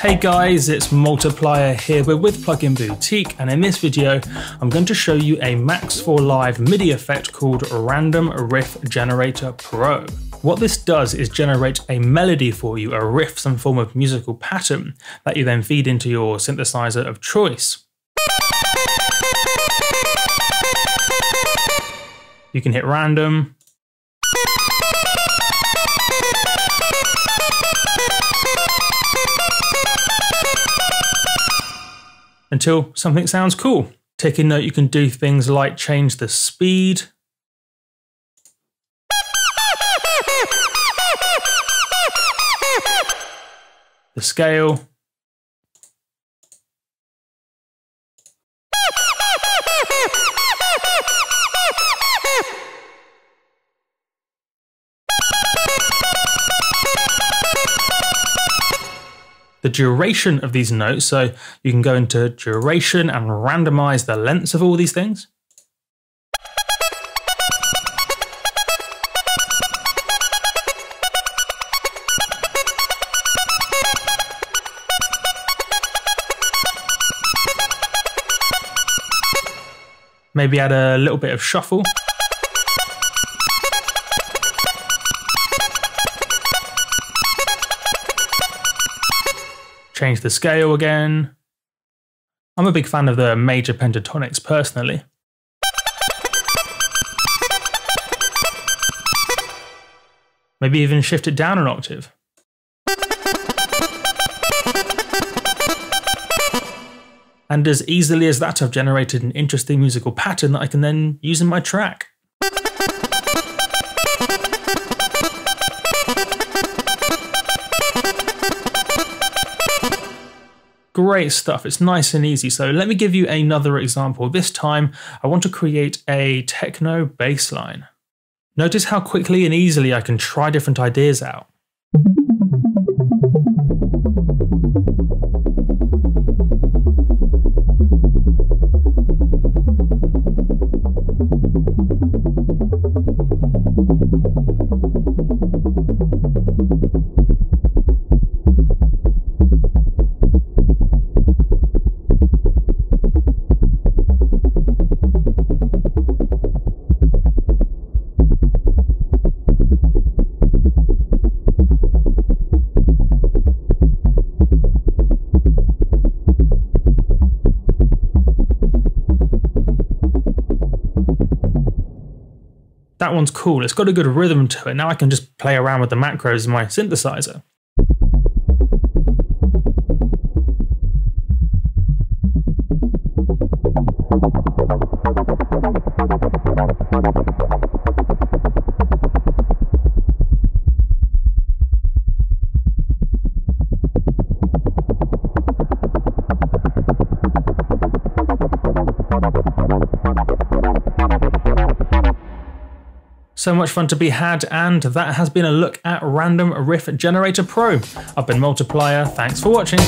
Hey guys, it's Multiplier here. We're with Plugin Boutique, and in this video, I'm going to show you a Max 4 Live MIDI effect called Random Riff Generator Pro. What this does is generate a melody for you, a riff, some form of musical pattern that you then feed into your synthesizer of choice. You can hit random, until something sounds cool. Taking note, you can do things like change the speed. The scale. The duration of these notes. So you can go into duration and randomize the lengths of all these things. Maybe add a little bit of shuffle. Change the scale again. I'm a big fan of the major pentatonics personally. Maybe even shift it down an octave. And as easily as that, I've generated an interesting musical pattern that I can then use in my track. Great stuff. It's nice and easy. So let me give you another example. This time, I want to create a techno bass line. Notice how quickly and easily I can try different ideas out. That one's cool. It's got a good rhythm to it. Now I can just play around with the macros in my synthesizer. So much fun to be had, and that has been a look at Random Riff Generator Pro. I've been Multiplier, thanks for watching.